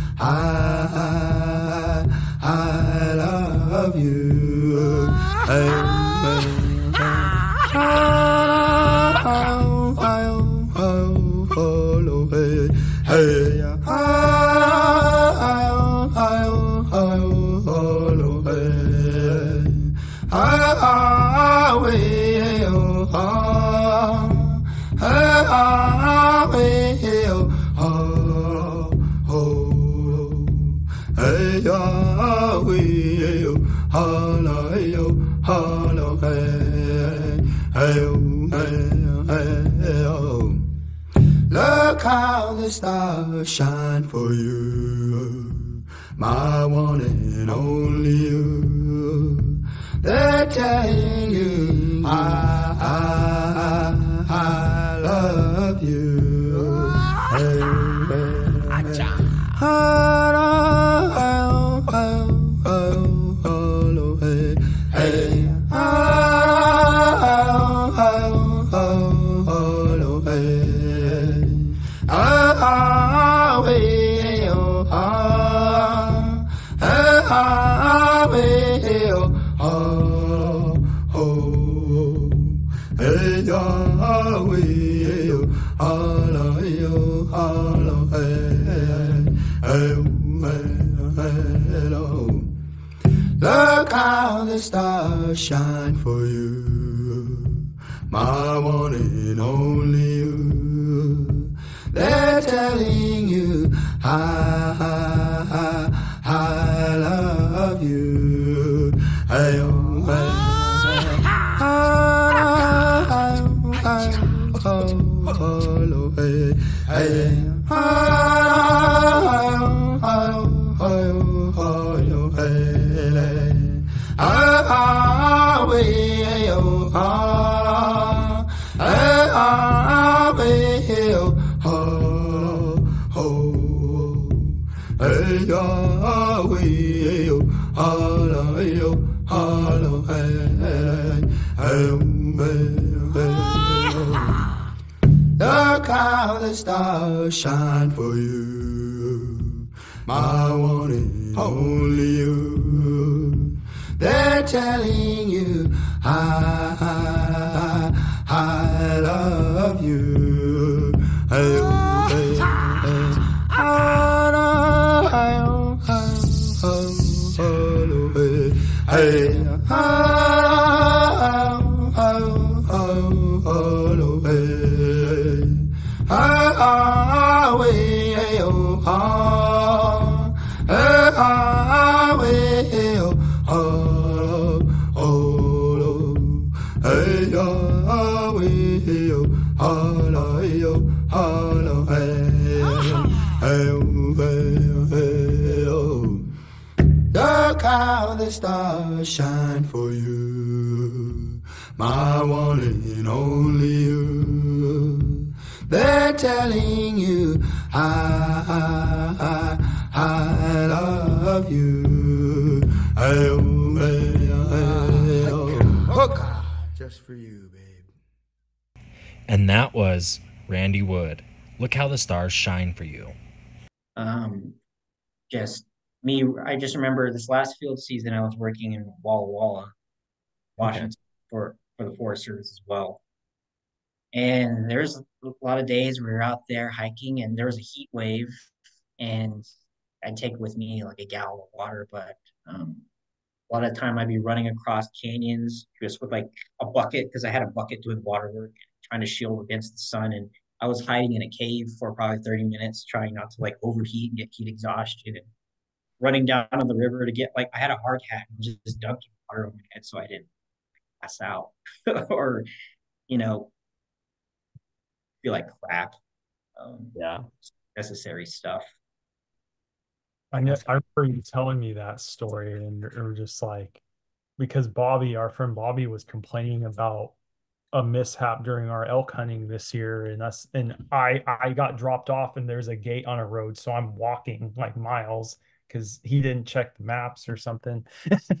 I, I love you. Hey, hey, hey. Oh, oh, oh, oh, oh, hey, hey, oh, oh, Look how the stars shine for you, my one and only Look how the stars shine for you. um, just me. I just remember this last field season, I was working in Walla Walla, Washington, for for the Forest Service as well. And there's a lot of days we were out there hiking, and there was a heat wave, and I'd take with me like a gallon of water, but um, a lot of time I'd be running across canyons just with like a bucket because I had a bucket doing water work, trying to shield against the sun, and I was hiding in a cave for probably 30 minutes, trying not to like overheat and get heat exhaustion and running down on the river to get like I had a hard hat and just, just dunking water on my head so I didn't pass out or, you know, feel like crap. Um, Yeah. necessary stuff. I know I remember you telling me that story, and it was just like because Bobby, our friend Bobby, was complaining about a mishap during our elk hunting this year, and us and I I got dropped off, and there's a gate on a road, so I'm walking like miles because he didn't check the maps or something,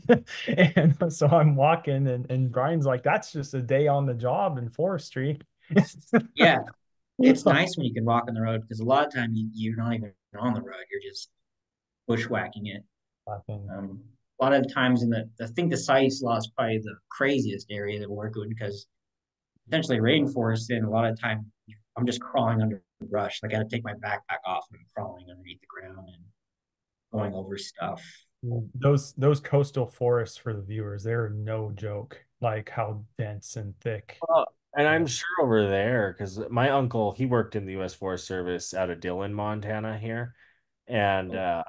and so I'm walking, and and Bryan's like, "That's just a day on the job in forestry." Yeah, it's nice when you can walk on the road because a lot of time you, you're not even on the road, you're just bushwhacking it. Um, a lot of times in the, I think the Siuslaw is probably the craziest area to work with because essentially rainforest and a lot of time I'm just crawling under the brush. Like I got to take my backpack off and I'm crawling underneath the ground and going over stuff. Those those coastal forests for the viewers, they're no joke. Like how dense and thick. Well, and I'm sure over there, because my uncle, he worked in the U.S. Forest Service out of Dillon, Montana here. And uh,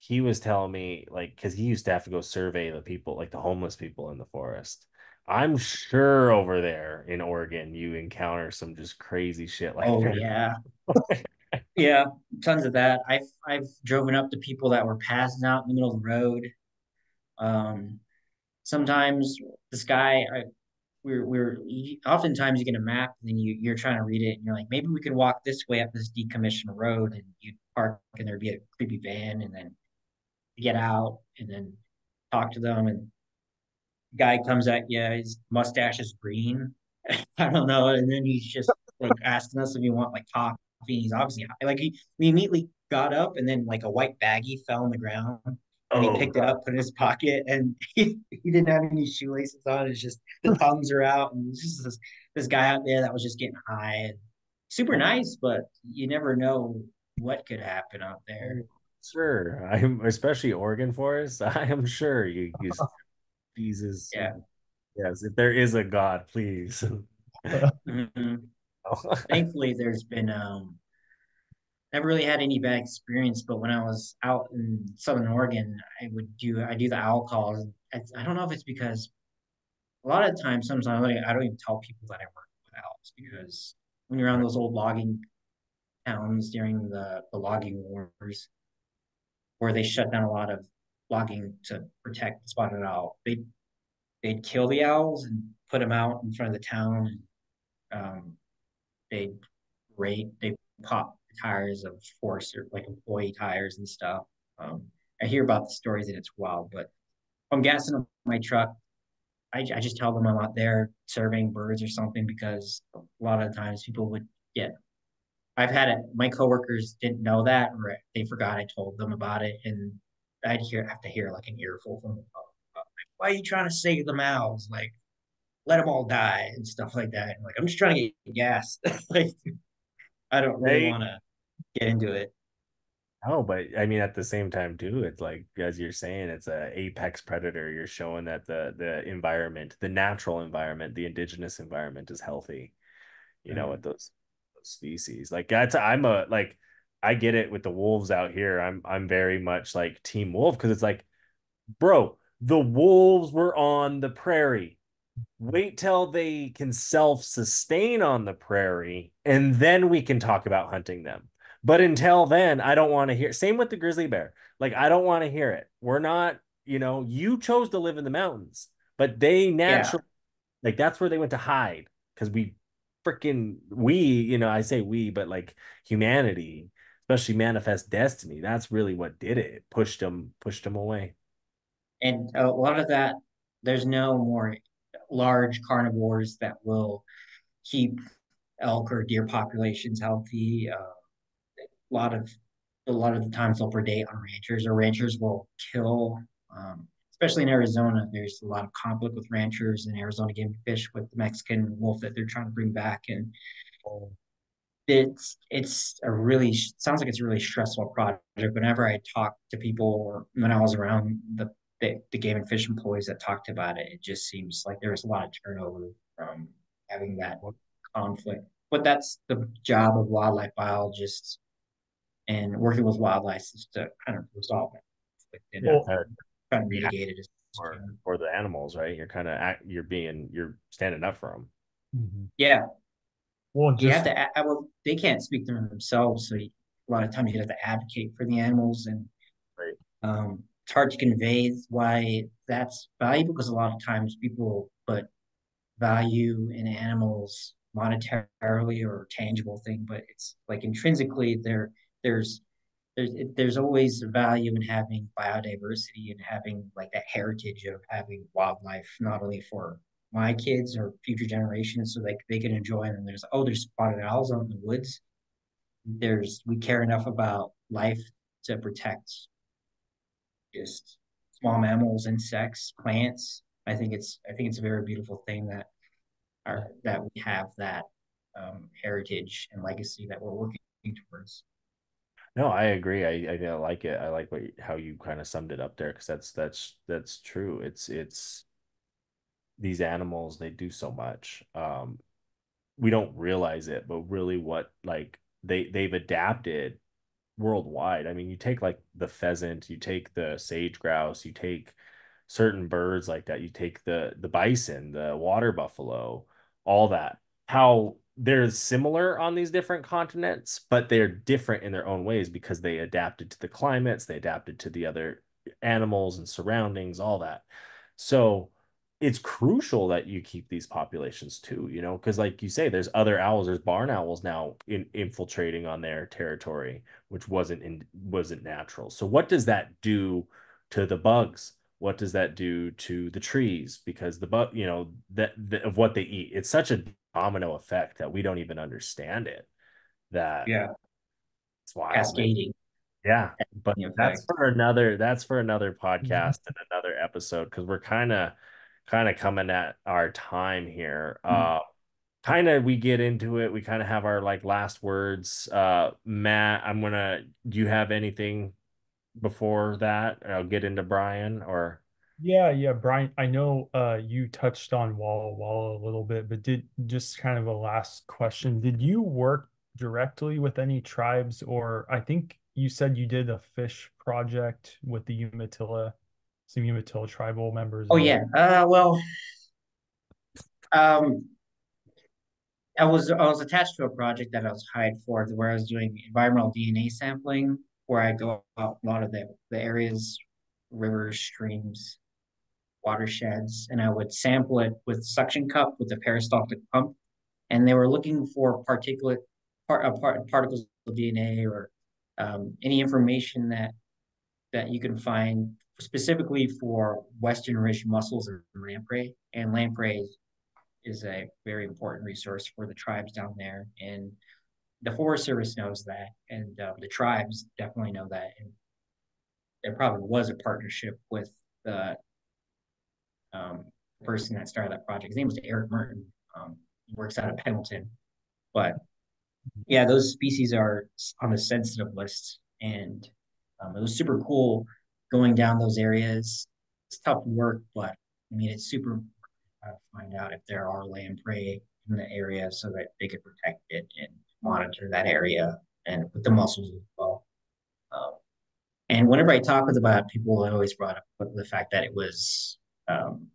he was telling me, like, because he used to have to go survey the people, like the homeless people in the forest. I'm sure over there in Oregon, you encounter some just crazy shit like Oh that. yeah. Yeah, tons of that. I've I've driven up to people that were passing out in the middle of the road. Um, sometimes this guy, I, we're we're oftentimes you get a map and then you you're trying to read it and you're like maybe we could walk this way up this decommissioned road and you park and there'd be a creepy van and then get out and then talk to them and guy comes at you his mustache is green I don't know and then he's just like asking us if you want like coffee and he's obviously like he we immediately got up and then like a white baggie fell on the ground and he Oh, picked it up, put it in his pocket, and he, he didn't have any shoelaces on. It's just the tongues are out, and it's just this this guy out there that was just getting high and super nice, but you never know what could happen out there. Sure. I'm especially Oregon forest. I am sure you, you Jesus. Yeah. Yes, if there is a God, please. Mhm. Thankfully, there's been um, never really had any bad experience. But when I was out in Southern Oregon, I would do I do the owl calls. I, I don't know if it's because a lot of times, sometimes I don't, I don't even tell people that I work with owls because when you're on those old logging towns during the the logging wars, where they shut down a lot of logging to protect the spotted owl, they they'd kill the owls and put them out in front of the town. Um, they'd rate they pop tires of force or like employee tires and stuff. Um, I hear about the stories and it's wild, but I'm gassing up my truck, I, I just tell them I'm out there serving birds or something because a lot of times people would get. I've had it. My coworkers didn't know that, or they forgot I told them about it, and I'd hear have to hear like an earful from them. Like, Why are you trying to save the mouths? Like, let them all die and stuff like that. I'm like, I'm just trying to get gas. like, I don't really want to get into it. Oh, but I mean, at the same time, too, it's like as you're saying, it's a apex predator. You're showing that the the environment, the natural environment, the indigenous environment is healthy. You know, with those, those species. Like that's I'm a like I get it with the wolves out here. I'm I'm very much like team wolf because it's like, bro, the wolves were on the prairie. Wait till they can self-sustain on the prairie, and then we can talk about hunting them. But until then, I don't want to hear. Same with the grizzly bear. Like I don't want to hear it. We're not, you know, you chose to live in the mountains, but they naturally, like that's where they went to hide because we freaking we, you know, I say we, but like humanity, especially manifest destiny. That's really what did it. It pushed them, pushed them away. And a lot of that, there's no more large carnivores that will keep elk or deer populations healthy. Uh, a lot of a lot of the times they'll predate on ranchers, or ranchers will kill. Um, especially in Arizona, there's a lot of conflict with ranchers in Arizona game fish with the Mexican wolf that they're trying to bring back, and it's it's a really sounds like it's a really stressful project. Whenever I talk to people, or when I was around the the, the game and fish employees that talked about it, it just seems like there was a lot of turnover from having that conflict. But that's the job of wildlife biologists and working with wildlife is to kind of resolve it and Well, Or, try to mitigate it. Or, or the animals, right? You're kind of you're being you're standing up for them. Mhm. yeah, Well, you have to. Well, they can't speak to themselves, so you, a lot of times you have to advocate for the animals, and Right. um, it's hard to convey why that's valuable because a lot of times people put value in animals monetarily or tangible thing, but it's like intrinsically there. There's there's there's always value in having biodiversity and having like that heritage of having wildlife, not only for my kids or future generations, so like they can enjoy. And there's oh, there's spotted owls out in the woods. There's we care enough about life to protect just small mammals, insects, plants. I think it's I think it's a very beautiful thing that are that we have that um, heritage and legacy that we're working towards. No, I agree. I, I like it. I like what how you kind of summed it up there because that's that's that's true. It's it's these animals they do so much. Um, we don't realize it, but really what like they they've adapted worldwide. I mean, you take like the pheasant, you take the sage grouse, you take certain birds like that, you take the the bison, the water buffalo, all that. How they're similar on these different continents, but they're different in their own ways because they adapted to the climates, they adapted to the other animals and surroundings, all that. So it's crucial that you keep these populations too, you know, because like you say, there's other owls, there's barn owls now in, infiltrating on their territory, which wasn't in wasn't natural. So what does that do to the bugs? What does that do to the trees? Because the bug, you know, that, that of what they eat, it's such a domino effect that we don't even understand it. That Yeah, it's wild. cascading. Yeah, but that's for another that's for another mm-hmm. podcast and another episode because we're kind of kind of coming at our time here. Mhm. Uh kind of we get into it, we kind of have our like last words. Uh Matt, I'm gonna do you have anything before that? I'll get into Bryan or Yeah, yeah, Bryan, I know uh you touched on Walla Walla a little bit, but did just kind of a last question. Did you work directly with any tribes or I think you said you did a fish project with the Umatilla, some Umatilla tribal members Oh yeah. Uh, well, um, I was I was attached to a project that I was hired for, where I was doing environmental DNA sampling, where I go out a lot of the the areas, rivers, streams, watersheds, and I would sample it with suction cup with a peristaltic pump, and they were looking for particulate part, uh, part particles of DNA or um, any information that that you can find specifically for Western ridge mussels and lamprey. And lamprey is a very important resource for the tribes down there. And the Forest Service knows that, and uh, the tribes definitely know that. And there probably was a partnership with the um, person that started that project. His name was Eric Merton. Um, he works out of Pendleton. But yeah, those species are on the sensitive list, and um, it was super cool going down those areas. It's tough work, but I mean, it's super uh, find out if there are lamprey in the area so that they could protect it and monitor that area and with the mussels as well. Um, and whenever I talk with about people always brought up the fact that it was um,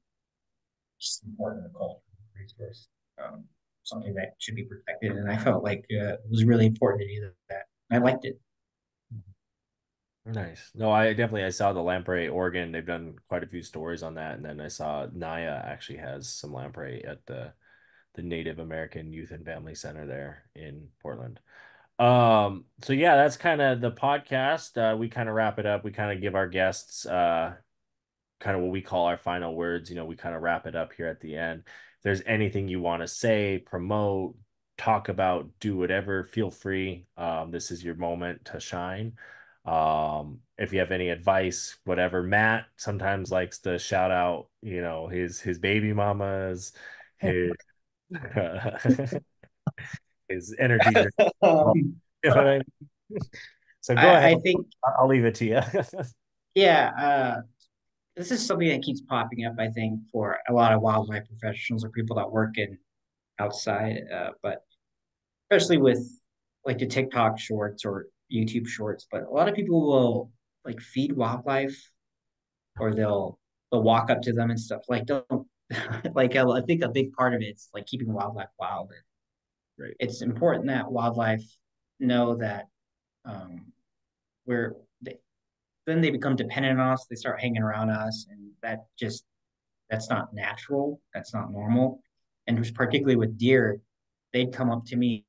just important cultural resource, um, something that should be protected. And I felt like uh, it was really important to do that. I liked it. Nice. No, I definitely I saw the lamprey Oregon. They've done quite a few stories on that, and then I saw NAYA actually has some lamprey at the the Native American Youth and Family Center there in Portland. Um, so yeah, that's kind of the podcast. Uh, we kind of wrap it up. We kind of give our guests uh kind of what we call our final words. You know, we kind of wrap it up here at the end. If there's anything you want to say, promote, talk about, do whatever, feel free. Um, this is your moment to shine. Um, if you have any advice, whatever, Matt sometimes likes to shout out, you know, his his baby mamas, his his energy. Um, You know I mean? So go I, I ahead. think, I'll leave it to you. yeah, uh, this is something that keeps popping up, I think, for a lot of wildlife professionals or people that work in outside, uh, but especially with like the TikTok shorts or YouTube shorts. But a lot of people will like feed wildlife or they'll they'll walk up to them and stuff. Like don't like I think a big part of it's like keeping wildlife wild. Right. It's important that wildlife know that um, we're they, then they become dependent on us. They start hanging around us, and that just that's not natural. That's not normal. And particularly with deer, they'd come up to me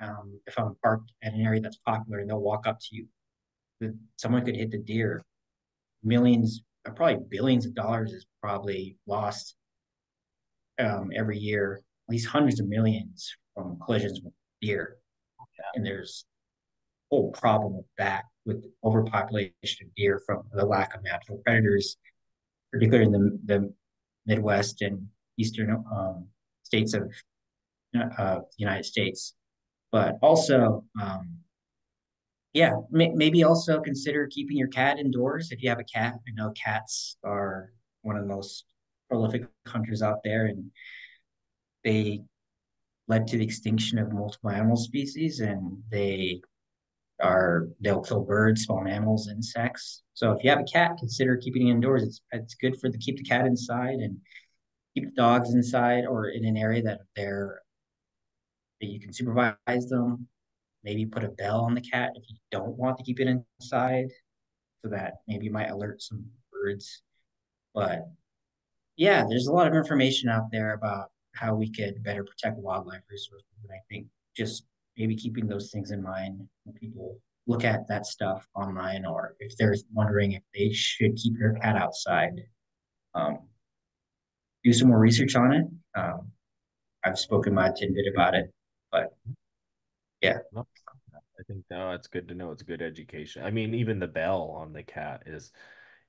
um, if I'm parked at an area that's popular, and they'll walk up to you. Someone could hit the deer. Millions, probably billions of dollars is probably lost um, every year. At least hundreds of millions from collisions with deer. And there's a whole problem with that, with overpopulation of deer from the lack of natural predators, particularly in the, the Midwest and eastern um, states of uh, the United States. But also, um, yeah, may- maybe also consider keeping your cat indoors if you have a cat. I know cats are one of the most prolific hunters out there, and they led to the extinction of multiple animal species, and they are they'll kill birds, small mammals, insects. So if you have a cat, consider keeping it indoors. It's it's good for the keep the cat inside and keep the dogs inside or in an area that they're that you can supervise them. Maybe put a bell on the cat if you don't want to keep it inside, so that maybe you might alert some birds. But yeah, there's a lot of information out there about how we could better protect wildlife resources. And I think just maybe keeping those things in mind when people look at that stuff online or if they're wondering if they should keep their cat outside, um, do some more research on it. Um, I've spoken my tidbit about it, but yeah. I think no, it's good to know. It's good education. I mean, even the bell on the cat is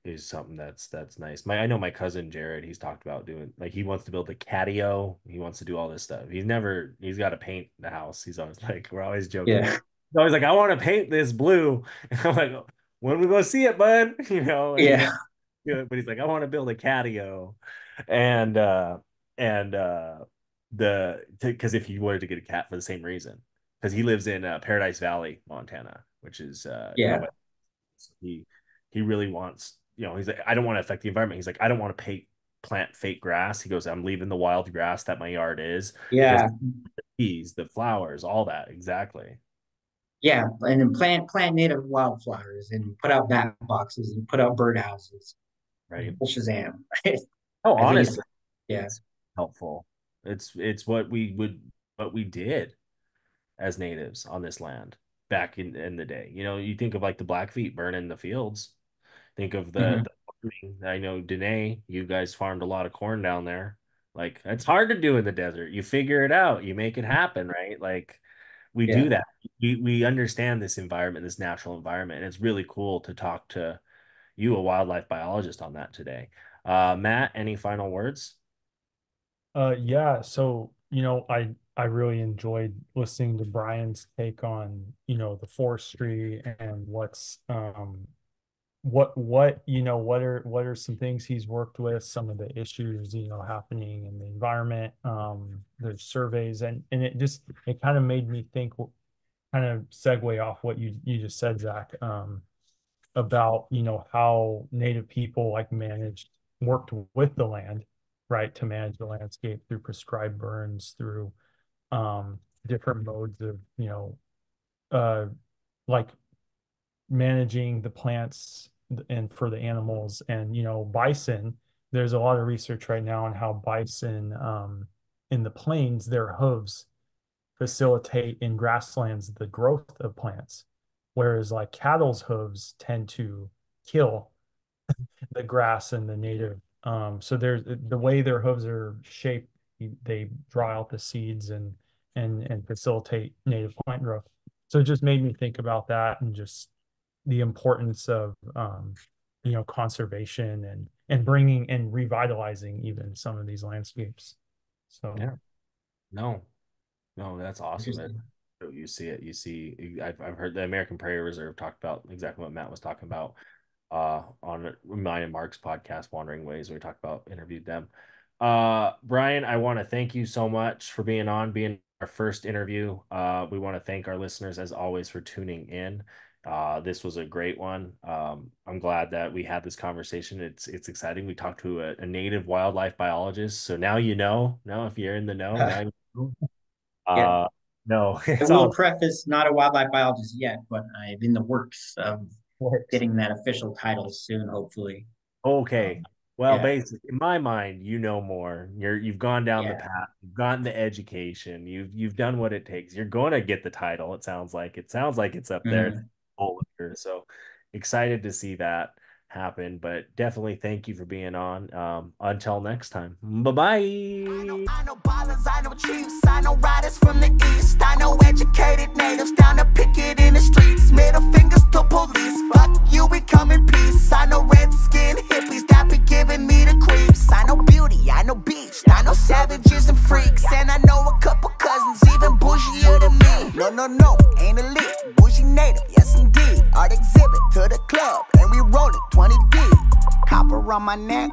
is something that's that's nice. My I know my cousin Jared, he's talked about doing like he wants to build a catio. He wants to do all this stuff. He's never he's got to paint the house. He's always like, we're always joking. Yeah. He's always like, I want to paint this blue. And I'm like, when we go see it, bud, you know. Yeah. it, but he's like, I want to build a catio, and uh, and uh, the because if you wanted to get a cat for the same reason, because he lives in uh, Paradise Valley, Montana, which is uh, Yeah. he he really wants you know he's like I don't want to affect the environment. He's like I don't want to pay plant fake grass. He goes I'm leaving the wild grass that my yard is. Yeah, the Peas, the flowers, all that exactly. yeah, and then plant plant native wildflowers and put out bat boxes and put out birdhouses. Right. Shazam. Oh, honestly, yeah. helpful. It's it's what we would what we did as natives on this land back in in the day. You know, you think of like the Blackfeet burning the fields. Think of the, Mhm. the farming. I know Diné, you guys farmed a lot of corn down there. Like it's hard to do in the desert. You figure it out. You make it happen, right? Like we Yeah. do that. We we understand this environment, this natural environment, and it's really cool to talk to you, a wildlife biologist, on that today. Uh, Matt, any final words? Uh, yeah, so you know, I I really enjoyed listening to Bryan's take on, you know, the forestry and what's um what what you know what are what are some things he's worked with, some of the issues, you know, happening in the environment. Um, surveys and and it just it kind of made me think kind of segue off what you you just said, Zach, um, about you know how native people like managed worked with the land right, to manage the landscape through prescribed burns, through um, different modes of, you know, uh, like managing the plants and for the animals. And, you know, bison, there's a lot of research right now on how bison um, in the plains, their hooves facilitate in grasslands the growth of plants, whereas like cattle's hooves tend to kill the grass and the native um, so there's the way their hooves are shaped, they draw out the seeds and and and facilitate native plant growth. So it just made me think about that and just the importance of um, you know conservation and and bringing and revitalizing even some of these landscapes. So Yeah. No, no, that's awesome. That you see it. You see, I've I've heard the American Prairie Reserve talk about exactly what Matt was talking about uh on mine and Mark's podcast, Wandering Ways. We talked about interviewed them. Uh, Bryan, I want to thank you so much for being on, being our first interview. Uh, we want to thank our listeners as always for tuning in. Uh, this was a great one. Um, I'm glad that we had this conversation. It's it's exciting. We talked to a, a native wildlife biologist, so now you know. Now, if you're in the know, now you know. Yeah. Uh, no, I will all preface, not a wildlife biologist yet, but I'm in the works of. Getting that official title soon, hopefully. okay. Well, yeah. basically, in my mind, you know more. You're you've gone down the path. You've gotten the education. You've you've done what it takes. You're going to get the title. It sounds like it sounds like it's up there. Mhm. All over. So excited to see that happen. But definitely thank you for being on. Um, until next time. Bye bye. I know ballers, I know chiefs, I know riders from the east. I know educated natives down to picket in the streets. Middle fingers to police. Fuck you, we come in peace. I know red skin hippies giving me the creeps. I know beauty, I know beach, I know savages and freaks. And I know a couple cousins even bougier than me. No, no, no, ain't elite. Bougie native, yes indeed. Art exhibit to the club, and we roll it 20 deep. Copper on my neck,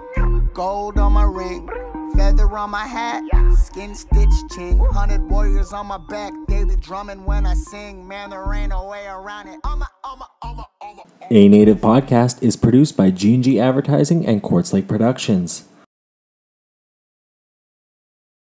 gold on my ring, feather on my hat, skin stitched chin. Hundred warriors on my back, they be drumming when I sing. Man, there ain't no way around it. I'm a, I'm a, I'm a, I'm a. A Native podcast is produced by G&G Advertising and Quartz Lake Productions.